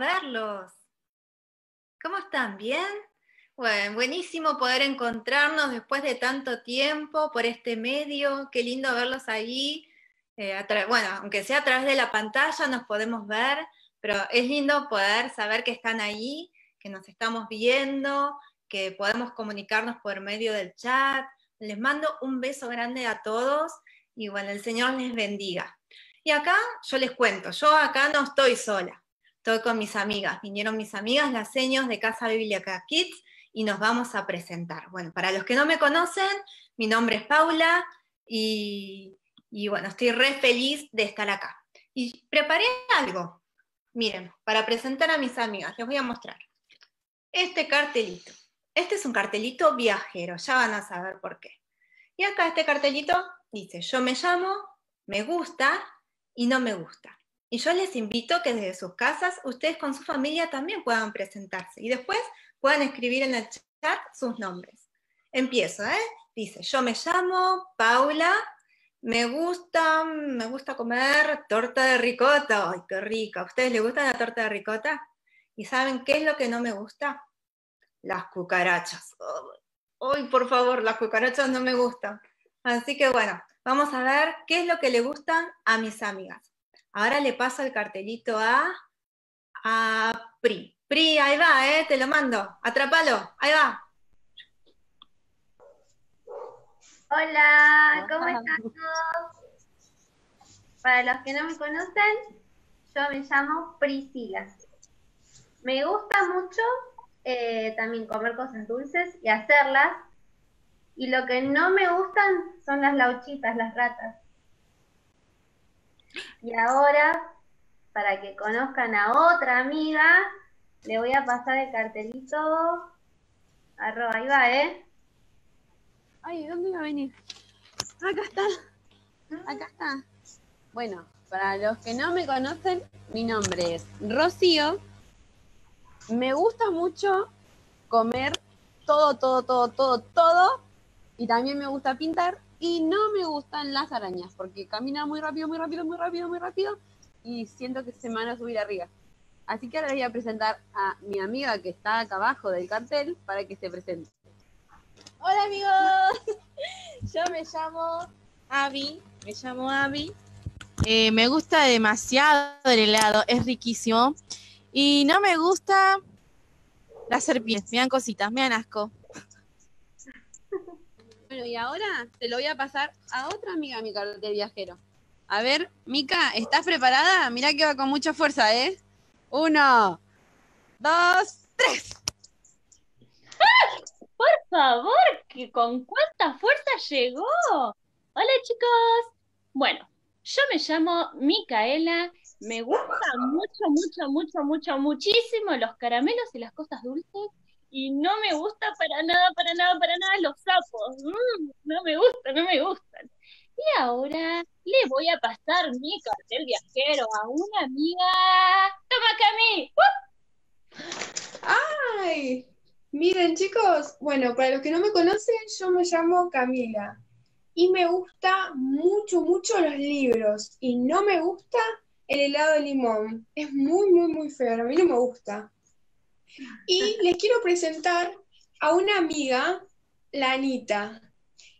verlos. ¿Cómo están? ¿Bien? Bueno, buenísimo poder encontrarnos después de tanto tiempo por este medio. Qué lindo verlos ahí. Eh, bueno, aunque sea a través de la pantalla nos podemos ver, pero es lindo poder saber que están ahí, que nos estamos viendo, que podemos comunicarnos por medio del chat. Les mando un beso grande a todos y bueno, el Señor les bendiga. Y acá yo les cuento, yo acá no estoy sola, estoy con mis amigas. Vinieron mis amigas, las seños de Casa Bíblica Kids, y nos vamos a presentar. Bueno, para los que no me conocen, mi nombre es Paula y, y bueno, estoy re feliz de estar acá. Y preparé algo, miren, para presentar a mis amigas, les voy a mostrar. Este cartelito. Este es un cartelito viajero, ya van a saber por qué. Y acá este cartelito dice, yo me llamo, me gusta y no me gusta. Y yo les invito que desde sus casas ustedes con su familia también puedan presentarse y después puedan escribir en el chat sus nombres. Empiezo, ¿eh? Dice, yo me llamo Paula, me gusta, me gusta comer torta de ricota. ¡Ay, qué rica! ¿A ustedes les gusta la torta de ricota? ¿Y saben qué es lo que no me gusta? Las cucarachas. ¡Ay, por favor! Las cucarachas no me gustan. Así que bueno, vamos a ver qué es lo que le gustan a mis amigas. Ahora le paso el cartelito a, a Pri. Pri, ahí va, ¿eh? te lo mando. Atrápalo, ahí va. Hola, ¿cómo están todos? Para los que no me conocen, yo me llamo Priscila. Me gusta mucho eh, también comer cosas dulces y hacerlas. Y lo que no me gustan son las lauchitas, las ratas. Y ahora, para que conozcan a otra amiga, le voy a pasar el cartelito. Arroba, ahí va, ¿eh? Ay, ¿dónde iba a venir? Acá está. Acá está. Bueno, para los que no me conocen, mi nombre es Rocío. Me gusta mucho comer todo, todo, todo, todo, todo. Y también me gusta pintar. Y no me gustan las arañas, porque caminan muy rápido, muy rápido, muy rápido, muy rápido. Y siento que se me van a subir arriba. Así que ahora les voy a presentar a mi amiga que está acá abajo del cartel para que se presente. Hola amigos, yo me llamo Abby, me llamo Abby. Eh, me gusta demasiado el helado, es riquísimo. Y no me gusta las serpientes, me dan cositas, me dan asco. Bueno, y ahora te lo voy a pasar a otra amiga mi cartel viajero. A ver, Mica, ¿estás preparada? Mira que va con mucha fuerza, ¿eh? Uno, dos, tres. Por favor, que con cuánta fuerza llegó. Hola chicos. Bueno, yo me llamo Micaela. Me gustan mucho, mucho, mucho, mucho, muchísimo los caramelos y las cosas dulces. Y no me gusta para nada, para nada, para nada los sapos. Mm, no me gustan, no me gustan. Y ahora le voy a pasar mi cartel viajero a una amiga. ¡Toma, Cami! ¡Ay! Miren, chicos, bueno, para los que no me conocen, yo me llamo Camila. Y me gusta mucho, mucho los libros. Y no me gusta el helado de limón. Es muy, muy, muy feo. A mí no me gusta. Y les quiero presentar a una amiga, la Anita.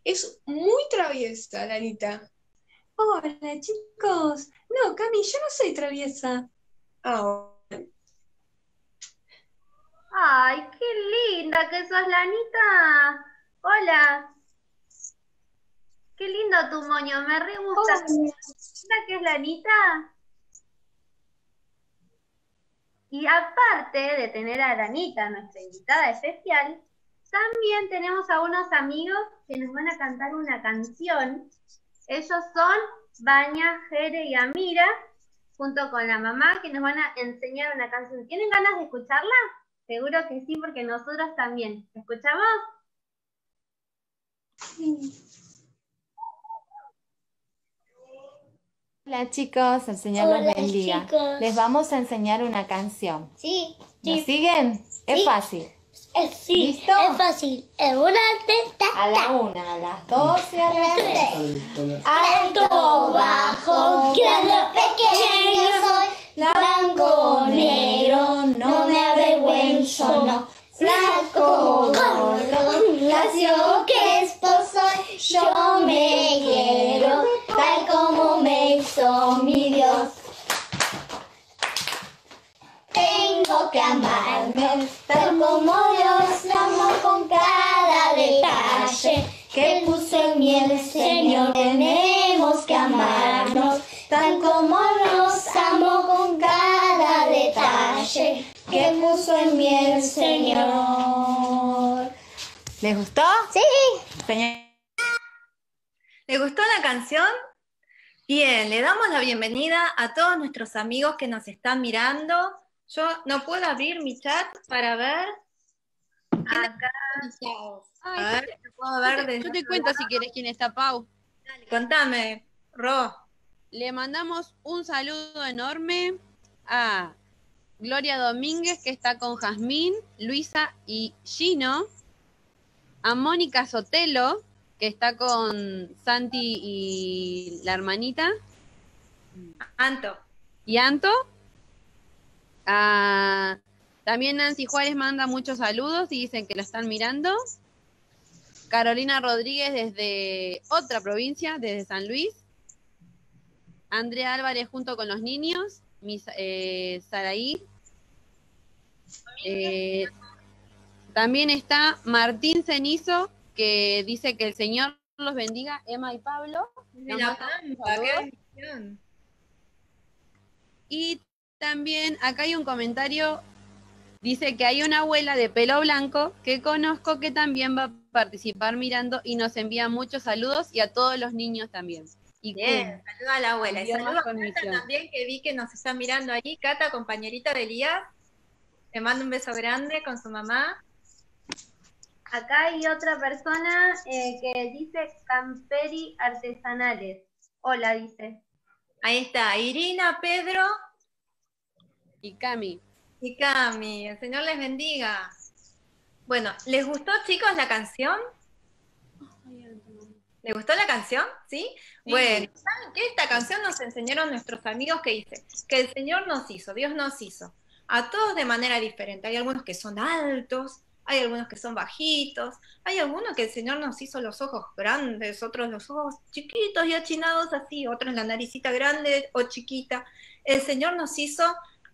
Es muy traviesa, la Anita. Hola, chicos. No, Cami, yo no soy traviesa. Ah, Ay, qué linda que sos, Lanita. Hola. Qué lindo tu moño, me re gusta. ¿Sabes que es Lanita? Y aparte de tener a Lanita, nuestra invitada especial, también tenemos a unos amigos que nos van a cantar una canción. Ellos son Baña, Jere y Amira, junto con la mamá, que nos van a enseñar una canción. ¿Tienen ganas de escucharla? Seguro que sí, porque nosotros también. ¿Escuchamos? Hola chicos, el Señor Hola, los bendiga. Chicos. Les vamos a enseñar una canción. Sí. ¿Nos siguen? Es fácil. ¿Listo? es fácil. Es una testa. A la una, a las dos y a las tres. Alto, bajo, grande, pequeño soy. Blanco, negro, no me avergüenzo, no. Blanco, color, nació que esposo, yo me quiero. Amarnos, tal como Dios amó con cada detalle que puso en mí el Señor. Tenemos que amarnos, tal como nos amó con cada detalle que puso en mí el Señor. ¿Les gustó? Sí. Señor- ¿Le gustó la canción? Bien, le damos la bienvenida a todos nuestros amigos que nos están mirando. Yo no puedo abrir mi chat para ver. Acá. A Ay, ver, ¿qué puedo ver yo te, yo te cuento lado? si quieres quién está, Pau. Dale, Contame, Ro. Le mandamos un saludo enorme a Gloria Domínguez, que está con Jazmín, Luisa y Gino. A Mónica Sotelo, que está con Santi y la hermanita. Anto. Y Anto. A- también Nancy Juárez manda muchos saludos y dicen que lo están mirando. Carolina Rodríguez desde otra provincia, desde San Luis. Andrea Álvarez junto con los niños. Mis, eh, Saraí. Eh, también está Martín Cenizo, que dice que el Señor los bendiga, Emma y Pablo. De La Pampa, qué saludos. bendición. Y también acá hay un comentario, dice que hay una abuela de pelo blanco que conozco que también va a participar mirando y nos envía muchos saludos y a todos los niños también. Y Bien, saluda a la abuela. Y saludos a Cata también, que vi que nos está mirando ahí. Cata, compañerita de Elías. Le mando un beso grande con su mamá. Acá hay otra persona eh, que dice Camperi Artesanales. Hola, dice. Ahí está, Irina, Pedro y Cami. y Cami. El Señor les bendiga. Bueno, ¿les gustó, chicos, la canción? ¿Les gustó la canción? ¿Sí? Bueno, ¿saben qué? Esta canción nos enseñaron nuestros amigos que dice que el Señor nos hizo, Dios nos hizo, a todos de manera diferente. Hay algunos que son altos, hay algunos que son bajitos, hay algunos que el Señor nos hizo los ojos grandes, otros los ojos chiquitos y achinados así, otros la naricita grande o chiquita. El Señor nos hizo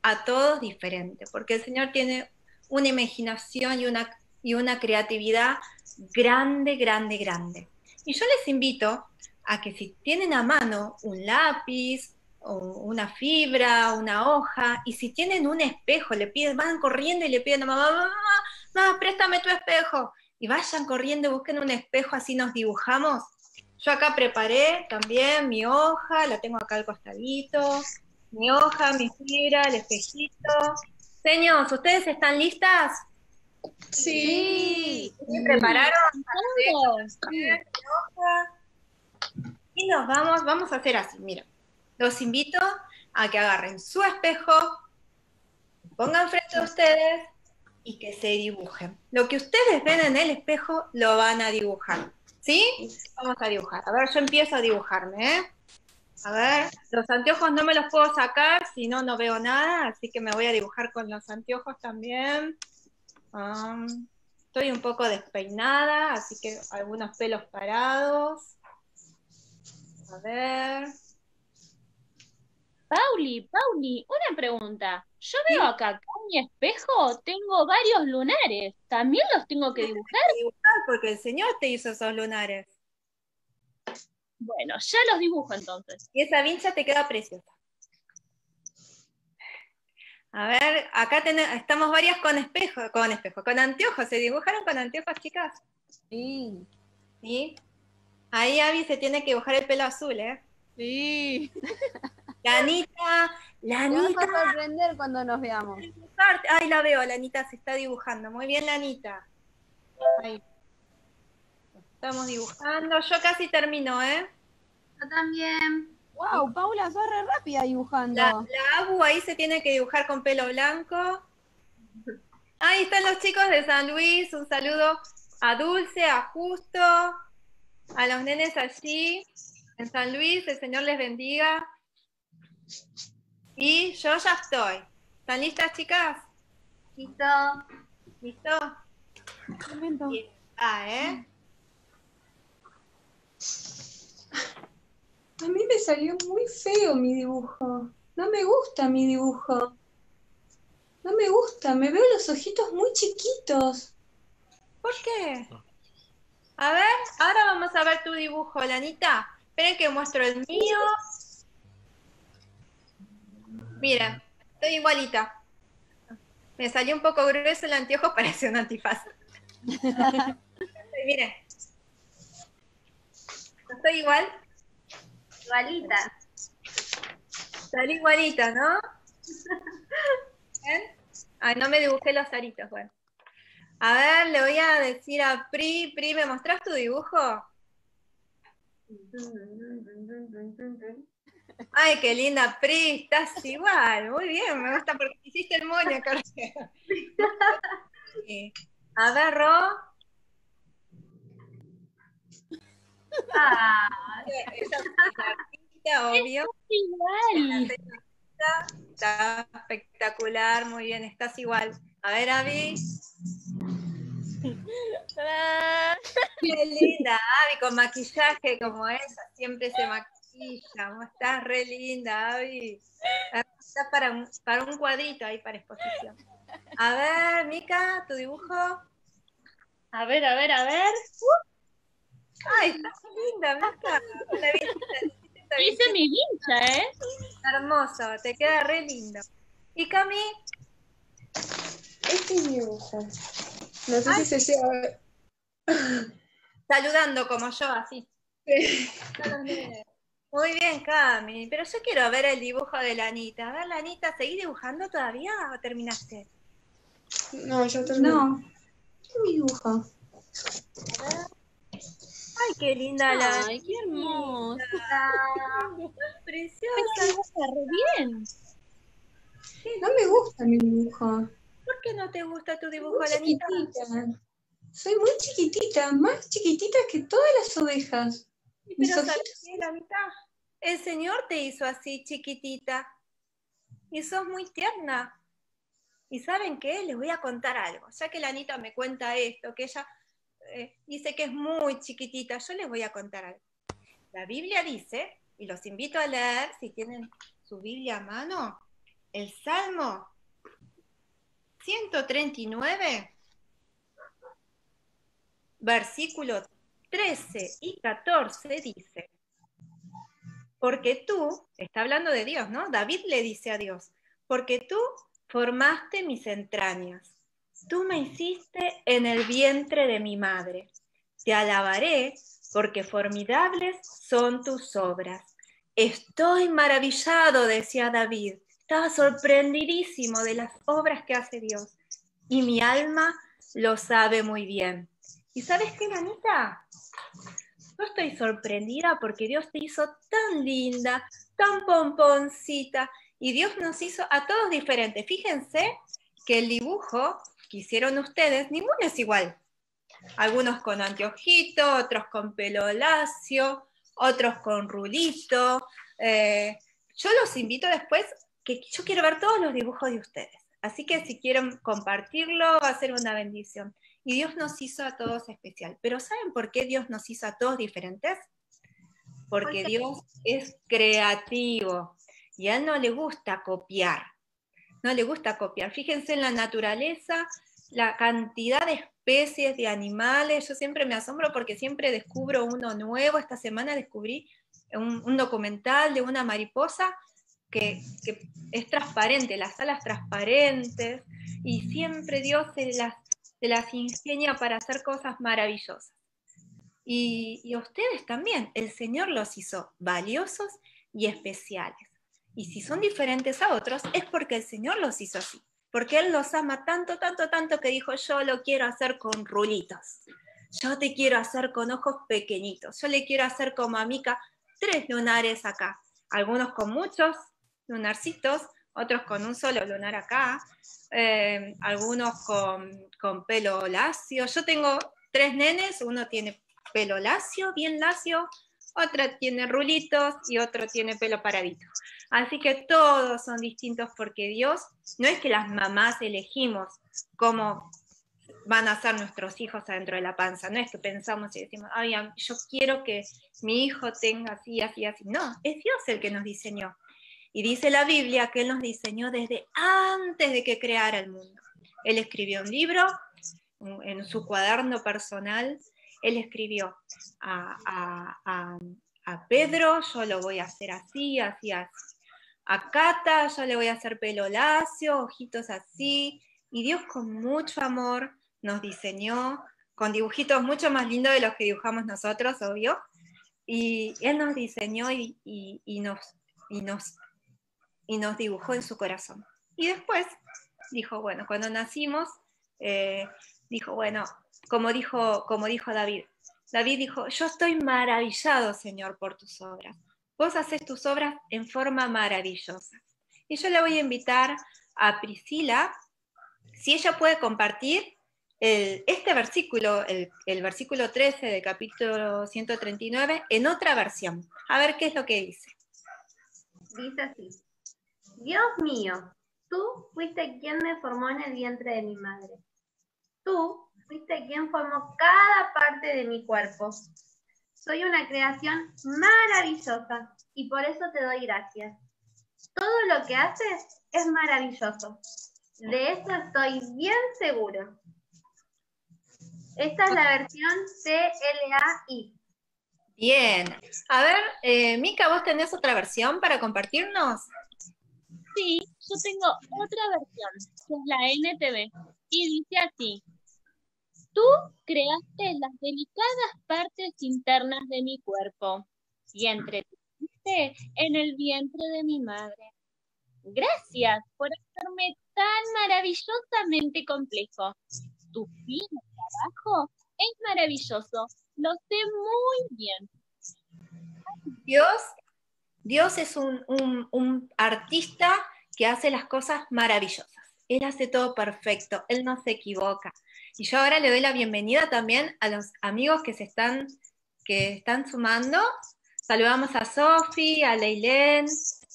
a todos diferente, porque el Señor tiene una imaginación y una, y una creatividad grande, grande, grande. Y yo les invito a que si tienen a mano un lápiz, una fibra, una hoja, y si tienen un espejo, le piden, van corriendo y le piden a mamá, mamá, mamá, préstame tu espejo. Y vayan corriendo, busquen un espejo, así nos dibujamos. Yo acá preparé también mi hoja, la tengo acá al costadito, mi hoja, mi fibra, el espejito. Señores, ¿ustedes están listas? Sí. ¿Sí? ¿Prepararon? Todos. Y nos vamos, vamos a hacer así, mira. Los invito a que agarren su espejo, pongan frente a ustedes y que se dibujen. Lo que ustedes ven en el espejo lo van a dibujar. ¿Sí? Vamos a dibujar. A ver, yo empiezo a dibujarme, ¿eh? A ver, los anteojos no me los puedo sacar, si no, no veo nada, así que me voy a dibujar con los anteojos también. Um, estoy un poco despeinada, así que algunos pelos parados. A ver. Pauli, Pauli, una pregunta. Yo veo acá que en mi espejo tengo varios lunares. ¿También los tengo que dibujar? dibujar porque el Señor te hizo esos lunares. Bueno, ya los dibujo entonces. Y esa vincha te queda preciosa. A ver, acá ten- estamos varias con espejo, con espejo, con anteojos. ¿Se dibujaron con anteojos, chicas? Sí. ¿Sí? Ahí Abby se tiene que dibujar el pelo azul, ¿eh? Sí. La Anita, la Anita. a sorprender cuando nos veamos. Ay, la veo, la Anita se está dibujando. Muy bien, la Anita. Ahí. Estamos dibujando. Yo casi termino, ¿eh? Yo también. Wow, Paula, sos re rápida dibujando. La, la Abu ahí se tiene que dibujar con pelo blanco. Ahí están los chicos de San Luis. Un saludo a Dulce, a Justo, a los nenes allí en San Luis. El Señor les bendiga. Y yo ya estoy. ¿Están listas, chicas? Listo. ¿Listo? Momento. Ah, ¿eh? A mí me salió muy feo mi dibujo. No me gusta mi dibujo. No me gusta, me veo los ojitos muy chiquitos. ¿Por qué? A ver, ahora vamos a ver tu dibujo, Lanita. Esperen que muestro el mío. Miren, estoy igualita. Me salió un poco grueso el anteojo, parece un antifaz. Miren. ¿Estoy igual? Igualita. Salí igualita, ¿no? ¿Ven? Ay, no me dibujé los aritos, bueno. A ver, le voy a decir a Pri, Pri, ¿me mostrás tu dibujo? Ay, qué linda, Pri, estás igual, muy bien, me gusta porque hiciste el moño, Carlos. Sí. A ver, Ro. Ah, es obvio. Igual. Está espectacular, muy bien, estás igual. A ver, Avi. Qué linda, Avi, con maquillaje como esa, siempre se maquilla. Estás re linda, Avi. Estás para un, para un cuadrito ahí para exposición. A ver, Mica, tu dibujo. A ver, a ver, a ver. Ay, estás linda, Mica. La Hice mi vincha, ¿eh? Hermoso, te queda re lindo. ¿Y Cami? Este es mi dibujo. No sé si se llega a ver. Saludando como yo, así. Muy bien, Cami. Pero yo quiero ver el dibujo de la Anita. A ver, la Anita, ¿seguís dibujando todavía o terminaste? No, yo terminé. No. Este es mi dibujo. Ay, qué linda la Ay, qué hermoso. Anita. Preciosa. Re bien. No me gusta mi dibujo. ¿Por qué no te gusta tu dibujo, Muy la chiquitita. Soy muy chiquitita, más chiquitita que todas las ovejas. Mis Pero ¿sabes ojitos. qué, Anita? El Señor te hizo así, chiquitita. Y sos muy tierna. ¿Y saben qué? Les voy a contar algo. Ya que la Anita me cuenta esto, que ella eh, dice que es muy chiquitita, yo les voy a contar algo. La Biblia dice, y los invito a leer, si tienen su Biblia a mano, el Salmo 139, versículo 13 y 14 dice, porque tú, está hablando de Dios, ¿no? David le dice a Dios, porque tú formaste mis entrañas, tú me hiciste en el vientre de mi madre. Te alabaré porque formidables son tus obras. Estoy maravillado, decía David. Estaba sorprendidísimo de las obras que hace Dios. Y mi alma lo sabe muy bien. ¿Y sabes qué, Anita? Yo estoy sorprendida porque Dios te hizo tan linda, tan pomponcita, y Dios nos hizo a todos diferentes. Fíjense que el dibujo que hicieron ustedes, ninguno es igual. Algunos con anteojito, otros con pelo lacio, otros con rulito. Eh, yo los invito después, que yo quiero ver todos los dibujos de ustedes. Así que si quieren compartirlo, va a ser una bendición. Y Dios nos hizo a todos especial. Pero ¿saben por qué Dios nos hizo a todos diferentes? Porque Dios es creativo y a Él no le gusta copiar. No le gusta copiar. Fíjense en la naturaleza, la cantidad de especies de animales. Yo siempre me asombro porque siempre descubro uno nuevo. Esta semana descubrí un, documental de una mariposa que, es transparente, las alas transparentes, y siempre Dios se las, se las ingenia para hacer cosas maravillosas. Y ustedes también, el Señor los hizo valiosos y especiales. Y si son diferentes a otros, es porque el Señor los hizo así. Porque Él los ama tanto, tanto, tanto que dijo, yo lo quiero hacer con rulitos. Yo te quiero hacer con ojos pequeñitos. Yo le quiero hacer como a Mica tres lunares acá. Algunos con muchos lunarcitos, otros con un solo lunar acá, eh, algunos con, con pelo lacio. Yo tengo tres nenes, uno tiene pelo lacio, bien lacio, otra tiene rulitos y otro tiene pelo paradito. Así que todos son distintos porque Dios, no es que las mamás elegimos cómo van a ser nuestros hijos adentro de la panza, no es que pensamos y decimos, ay, yo quiero que mi hijo tenga así, así, así. No, es Dios el que nos diseñó. Y dice la Biblia que Él nos diseñó desde antes de que creara el mundo. Él escribió un libro en su cuaderno personal. Él escribió a, Pedro, yo lo voy a hacer así, así, así. A Cata, yo le voy a hacer pelo lacio, ojitos así. Y Dios con mucho amor nos diseñó con dibujitos mucho más lindos de los que dibujamos nosotros, obvio. Y Él nos diseñó y, nos, y, nos, y nos dibujó en su corazón. Y después dijo, bueno, cuando nacimos, eh, dijo, bueno, como dijo, como dijo David, David dijo, yo estoy maravillado, Señor, por tus obras. Vos haces tus obras en forma maravillosa. Y yo le voy a invitar a Priscila, si ella puede compartir este versículo, el, versículo 13 del capítulo 139, en otra versión. A ver qué es lo que dice. Dice así, Dios mío, tú fuiste quien me formó en el vientre de mi madre. Tú fuiste quien formó cada parte de mi cuerpo. Soy una creación maravillosa y por eso te doy gracias. Todo lo que haces es maravilloso. De eso estoy bien seguro. Esta es la versión CLAI. Bien. A ver, eh, Mica, ¿vos tenés otra versión para compartirnos? Sí, yo tengo otra versión, que es la NTV, y dice así. Tú creaste las delicadas partes internas de mi cuerpo y entretuviste en el vientre de mi madre. Gracias por hacerme tan maravillosamente complejo. Tu fino trabajo es maravilloso, lo sé muy bien. Dios, Dios es un, un artista que hace las cosas maravillosas. Él hace todo perfecto, Él no se equivoca. Y yo ahora le doy la bienvenida también a los amigos que se están, que están sumando. Saludamos a Sofi, a Leilén.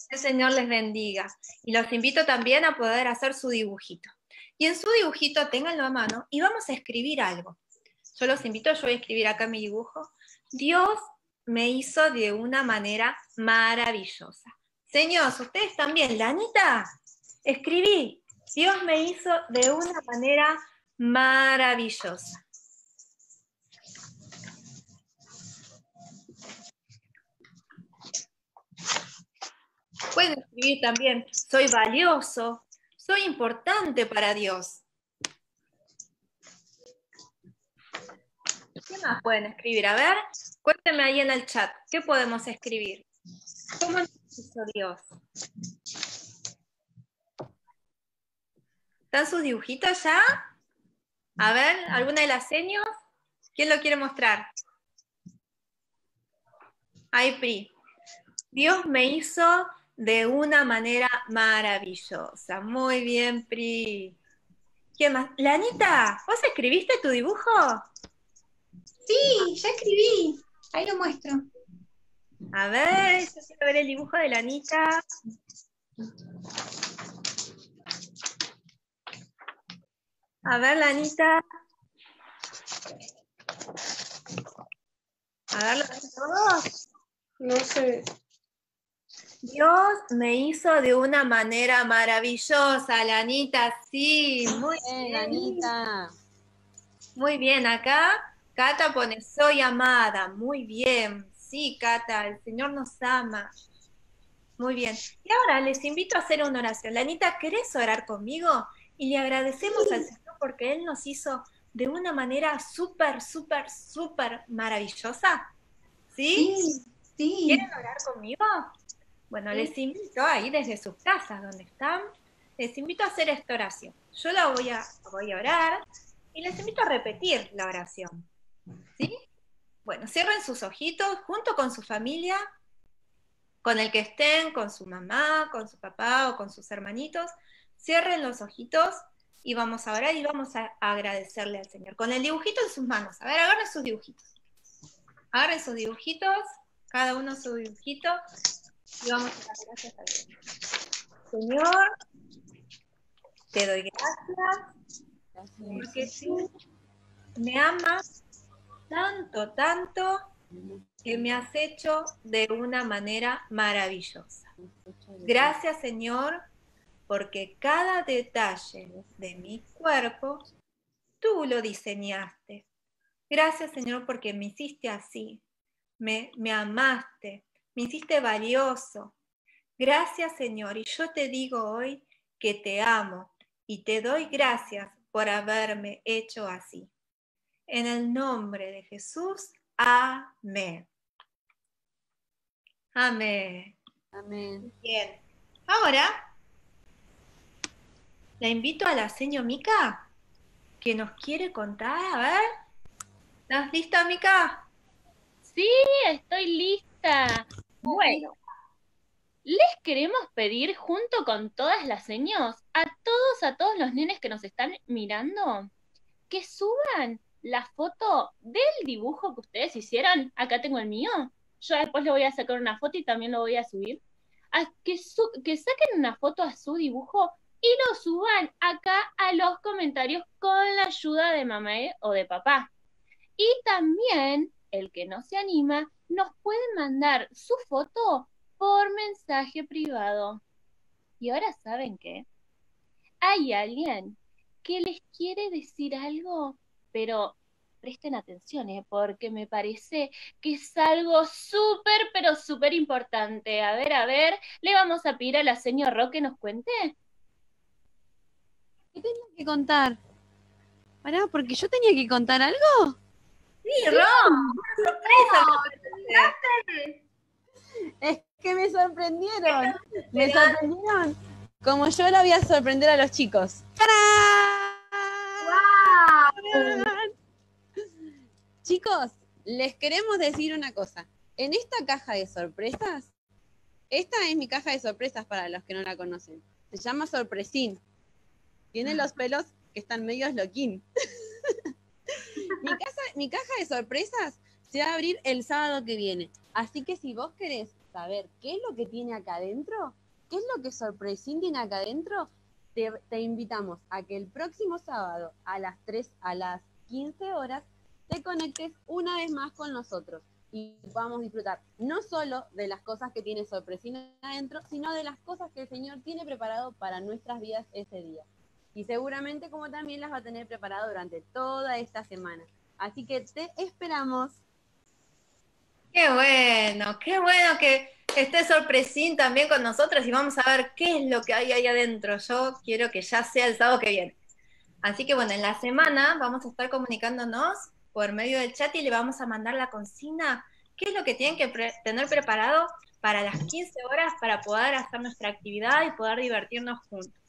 El Señor les bendiga. Y los invito también a poder hacer su dibujito. Y en su dibujito ténganlo a mano y vamos a escribir algo. Yo los invito, yo voy a escribir acá mi dibujo. Dios me hizo de una manera maravillosa. Señor, ustedes también, Lanita, escribí. Dios me hizo de una manera maravillosa. Pueden escribir también, soy valioso, soy importante para Dios. ¿Qué más pueden escribir? A ver, cuéntenme ahí en el chat, ¿qué podemos escribir? ¿Cómo nos hizo Dios? ¿Están sus dibujitos ya? A ver, ¿alguna de las señas? ¿Quién lo quiere mostrar? Ay, Pri. Dios me hizo de una manera maravillosa. Muy bien, Pri. ¿Quién más? Lanita, ¿vos escribiste tu dibujo? Sí, ya escribí. Ahí lo muestro. A ver, yo quiero ver el dibujo de Lanita. A ver, Lanita. A ver, todos. No sé. Dios me hizo de una manera maravillosa, Lanita, sí, muy bien, Lanita. Muy bien, acá Cata pone, soy amada, muy bien, sí, Cata, el Señor nos ama. Muy bien. Y ahora les invito a hacer una oración. Lanita, ¿querés orar conmigo? Y le agradecemos al Señor porque Él nos hizo de una manera súper, súper, súper maravillosa. ¿Sí? Sí. ¿Quieren orar conmigo? Bueno, les invito ahí desde sus casas donde están, les invito a hacer esta oración. Yo la voy a, voy a orar y les invito a repetir la oración. ¿Sí? Bueno, cierren sus ojitos junto con su familia, con el que estén, con su mamá, con su papá o con sus hermanitos. Cierren los ojitos y vamos a orar y vamos a agradecerle al Señor. Con el dibujito en sus manos. A ver, agarren sus dibujitos. Agarren sus dibujitos, cada uno su dibujito, y vamos a dar gracias al Señor. Señor, te doy gracias, porque tú me amas tanto, tanto, que me has hecho de una manera maravillosa. Gracias, Señor, porque cada detalle de mi cuerpo tú lo diseñaste. Gracias, Señor, porque me hiciste así. Me, me amaste, me hiciste valioso. Gracias, Señor, y yo te digo hoy que te amo y te doy gracias por haberme hecho así. En el nombre de Jesús, amén. Amén. Amén. Bien. Ahora, la invito a la señor Mica, que nos quiere contar. A ver. ¿Estás lista, Mica? Sí, estoy lista. Bueno, les queremos pedir junto con todas las seños, a todos, a todos los nenes que nos están mirando, que suban la foto del dibujo que ustedes hicieron. Acá tengo el mío. Yo después le voy a sacar una foto y también lo voy a subir. A que, que saquen una foto a su dibujo y lo suban acá a los comentarios con la ayuda de mamá o de papá. Y también, el que no se anima, nos puede mandar su foto por mensaje privado. Y ahora saben qué? Hay alguien que les quiere decir algo, pero presten atención, ¿eh? porque me parece que es algo súper, pero súper importante. A ver, a ver, le vamos a pedir a la señora Roque que nos cuente. ¿Qué tenía que contar? Pará, porque yo tenía que contar algo. Sí, Ron, sorpresa. Es que me sorprendieron. Me sorprendieron. Como yo la voy a sorprender a los chicos. Chicos, les queremos decir una cosa. En esta caja de sorpresas, esta es mi caja de sorpresas para los que no la conocen. Se llama Sorpresín. Tiene los pelos que están medio loquín. mi, caja de sorpresas se va a abrir el sábado que viene. Así que si vos querés saber qué es lo que tiene acá adentro, qué es lo que Sorpresín tiene acá adentro, te, te, invitamos a que el próximo sábado a las 3, a las 15 horas, te conectes una vez más con nosotros y vamos a disfrutar no solo de las cosas que tiene Sorpresín adentro, sino de las cosas que el Señor tiene preparado para nuestras vidas ese día. Y seguramente como también las va a tener preparado durante toda esta semana. Así que te esperamos. Qué bueno, qué bueno que esté Sorpresín también con nosotros y vamos a ver qué es lo que hay ahí adentro. Yo quiero que ya sea el sábado que viene. Así que bueno, en la semana vamos a estar comunicándonos por medio del chat y le vamos a mandar la consigna, qué es lo que tienen que tener preparado para las 15 horas para poder hacer nuestra actividad y poder divertirnos juntos.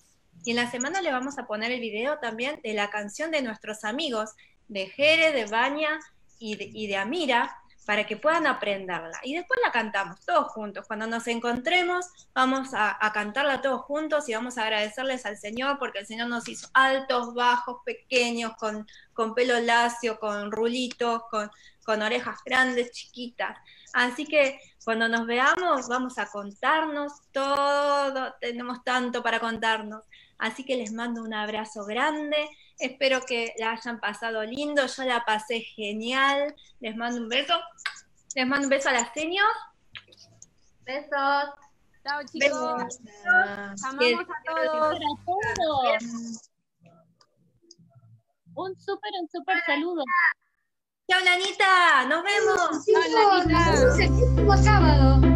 Y en la semana le vamos a poner el video también de la canción de nuestros amigos, de Jere, de Baña y de, Amira, para que puedan aprenderla. Y después la cantamos todos juntos. Cuando nos encontremos, vamos a, cantarla todos juntos y vamos a agradecerles al Señor porque el Señor nos hizo altos, bajos, pequeños, con, con pelo lacio, con rulitos, con, con orejas grandes, chiquitas. Así que cuando nos veamos, vamos a contarnos todo. Tenemos tanto para contarnos. Así que les mando un abrazo grande Espero que la hayan pasado lindo. Yo la pasé genial. Les mando un beso. Les mando un beso a las seños. Besos. Chao, chicos. Amamos a todos. Un súper, un súper saludo. Chao, Lanita. Nos vemos. Chao, Lanita. el próximo sábado.